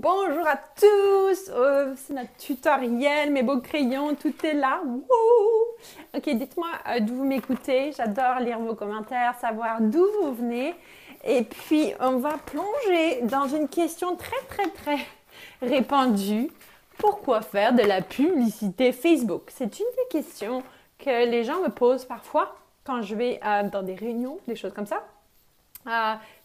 bonjour à tous. Euh, c'est notre tutoriel, mes beaux crayons, tout est là. Ok, dites-moi euh, d'où vous m'écoutez? J'adore lire vos commentaires, savoir d'où vous venez. Et puis, on va plonger dans une question très, très, très répandue. Pourquoi faire de la publicité Facebook? C'est une des questions que les gens me posent parfois quand je vais euh, dans des réunions, des choses comme ça.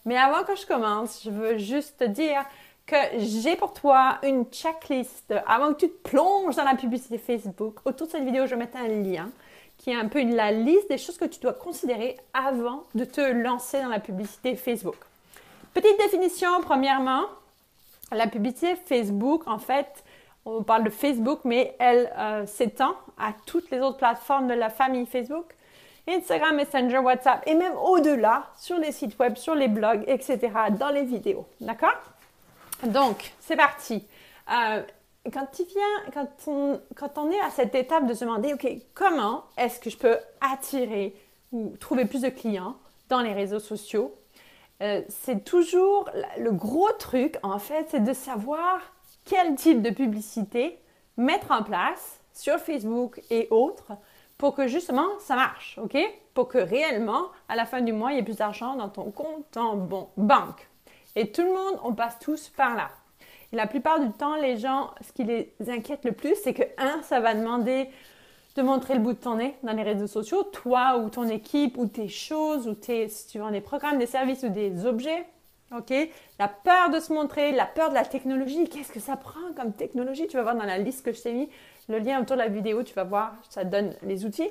mais avant que je commence, je veux juste te dire que j'ai pour toi une checklist avant que tu te plonges dans la publicité Facebook. Autour de cette vidéo, je vais mettre un lien qui est un peu la liste des choses que tu dois considérer avant de te lancer dans la publicité Facebook. Petite définition, premièrement, la publicité Facebook, en fait, on parle de Facebook, mais elle euh, s'étend à toutes les autres plateformes de la famille Facebook. Instagram, Messenger, WhatsApp et même au-delà sur les sites web, sur les blogs, etc., dans les vidéos. D'accord? Donc, c'est parti. Euh, quand, on, est à cette étape de se demander, OK, comment est-ce que je peux attirer ou trouver plus de clients dans les réseaux sociaux, euh, c'est toujours le gros truc, en fait, c'est de savoir quel type de publicité mettre en place sur Facebook et autres pour que justement ça marche, OK? Pour que réellement, à la fin du mois, il y ait plus d'argent dans ton compte en banque. Et tout le monde, on passe tous par là. Et la plupart du temps, les gens, ce qui les inquiète le plus, c'est que, un, ça va demander de montrer le bout de ton nez dans les réseaux sociaux, toi ou ton équipe ou tes choses ou tes, si tu vends des programmes, des services ou des objets. OK? La peur de se montrer, la peur de la technologie. Qu'est-ce que ça prend comme technologie? Tu vas voir dans la liste que je t'ai mis, le lien autour de la vidéo, tu vas voir, ça donne les outils.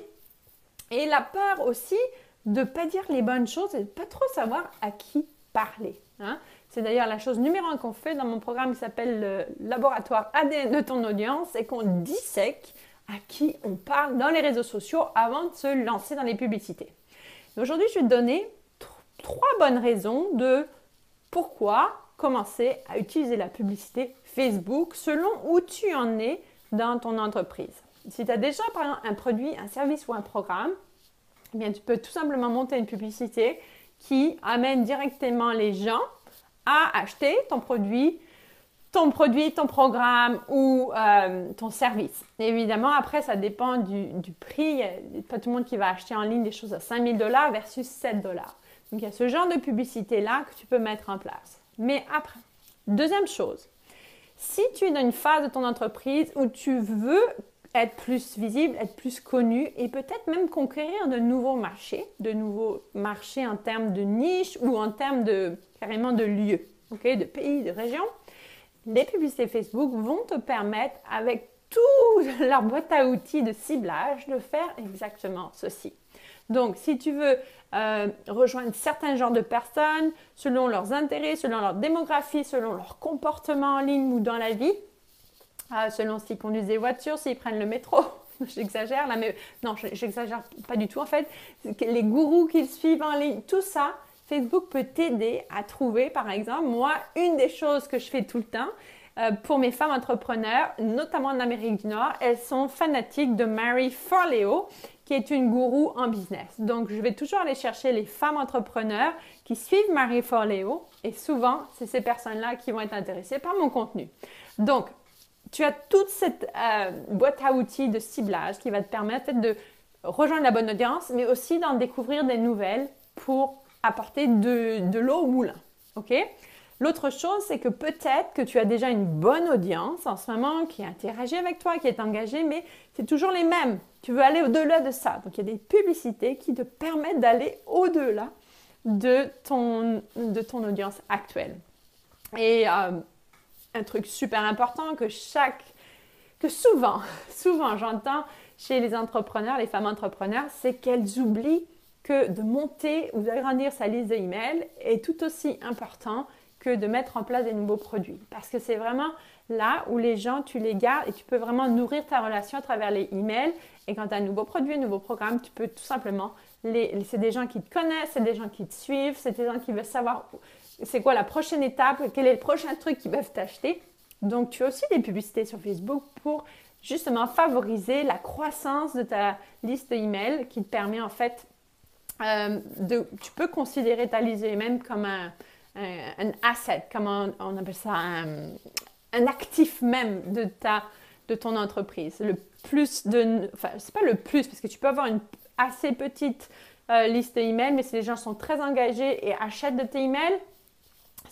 Et la peur aussi de ne pas dire les bonnes choses et de pas trop savoir à qui parler. Hein. C'est d'ailleurs la chose numéro un qu'on fait dans mon programme qui s'appelle le laboratoire ADN de ton audience et qu'on dissèque à qui on parle dans les réseaux sociaux avant de se lancer dans les publicités. Aujourd'hui, je vais te donner trois bonnes raisons de pourquoi commencer à utiliser la publicité Facebook selon où tu en es dans ton entreprise. Si tu as déjà par exemple un produit, un service ou un programme, eh bien, tu peux tout simplement monter une publicité qui amène directement les gens à acheter ton produit, ton produit, ton programme ou euh, ton service. évidemment, après, ça dépend du, prix. N'y a pas tout le monde qui va acheter en ligne des choses à 5000 dollars versus 7 dollars. Donc, il y a ce genre de publicité-là que tu peux mettre en place. Mais après, deuxième chose, si tu es dans une phase de ton entreprise où tu veux être plus visible, être plus connu et peut-être même conquérir de nouveaux marchés, de nouveaux marchés en termes de niche ou en termes de carrément de lieux, ok, de pays, de régions. Les publicités Facebook vont te permettre avec toute leur boîte à outils de ciblage de faire exactement ceci. Donc, si tu veux euh, rejoindre certains genres de personnes, selon leurs intérêts, selon leur démographie, selon leur comportement en ligne ou dans la vie, ah, selon s'ils conduisent des voitures, s'ils prennent le métro. j'exagère là, mais non, j'exagère pas du tout en fait. Les gourous qu'ils suivent en ligne, tout ça, Facebook peut t'aider à trouver, par exemple, moi, une des choses que je fais tout le temps, euh, pour mes femmes entrepreneurs, notamment en Amérique du Nord, elles sont fanatiques de Mary Forleo, qui est une gourou en business. Donc, je vais toujours aller chercher les femmes entrepreneurs qui suivent Mary Forleo et souvent, c'est ces personnes-là qui vont être intéressées par mon contenu. Donc, tu as toute cette euh, boîte à outils de ciblage qui va te permettre de rejoindre la bonne audience, mais aussi d'en découvrir des nouvelles pour apporter de, l'eau au moulin. OK? L'autre chose, c'est que peut-être que tu as déjà une bonne audience en ce moment qui interagit avec toi, qui est engagée, mais c'est toujours les mêmes. Tu veux aller au-delà de ça. Donc, il y a des publicités qui te permettent d'aller au-delà de ton, de ton audience actuelle. Et euh, un truc super important que chaque, que souvent, souvent j'entends chez les entrepreneurs, les femmes entrepreneurs, c'est qu'elles oublient que de monter ou d'agrandir sa liste d'emails est tout aussi important que de mettre en place des nouveaux produits. Parce que c'est vraiment là où les gens, tu les gardes et tu peux vraiment nourrir ta relation à travers les emails. Et quand tu as un nouveau produit, un nouveau programme, tu peux tout simplement les, c'est des gens qui te connaissent, c'est des gens qui te suivent, c'est des gens qui veulent savoir c'est quoi la prochaine étape, quel est le prochain truc qu'ils peuvent t'acheter? Donc, tu as aussi des publicités sur Facebook pour justement favoriser la croissance de ta liste d'emails qui te permet en fait euh, de, tu peux considérer ta liste d'emails comme un, un, asset, comme on, appelle ça, un actif même de ta de ton entreprise. Le plus de, enfin c'est pas le plus parce que tu peux avoir une assez petite euh, liste d'emails, mais si les gens sont très engagés et achètent de tes emails,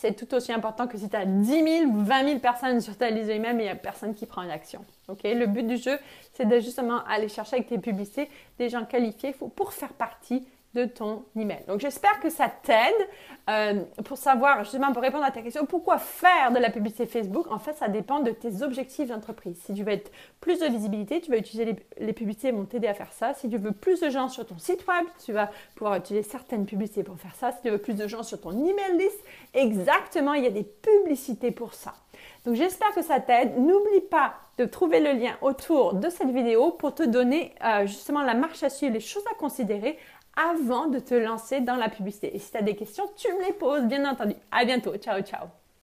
c'est tout aussi important que si tu as 10 000 ou 20 000 personnes sur ta liste d'emails, mais il n'y a personne qui prend une action. Le but du jeu, c'est de justement aller chercher avec tes publicités des gens qualifiés pour faire partie ton email. Donc j'espère que ça t'aide euh, pour savoir, justement pour répondre à ta question, pourquoi faire de la publicité Facebook? En fait, ça dépend de tes objectifs d'entreprise. Si tu veux être plus de visibilité, tu vas utiliser les, les publicités vont t'aider à faire ça. Si tu veux plus de gens sur ton site web, tu vas pouvoir utiliser certaines publicités pour faire ça. Si tu veux plus de gens sur ton email list, exactement, il y a des publicités pour ça. Donc j'espère que ça t'aide. N'oublie pas de trouver le lien autour de cette vidéo pour te donner euh, justement la marche à suivre, les choses à considérer avant de te lancer dans la publicité. Et si tu as des questions, tu me les poses, bien entendu. À bientôt. Ciao, ciao.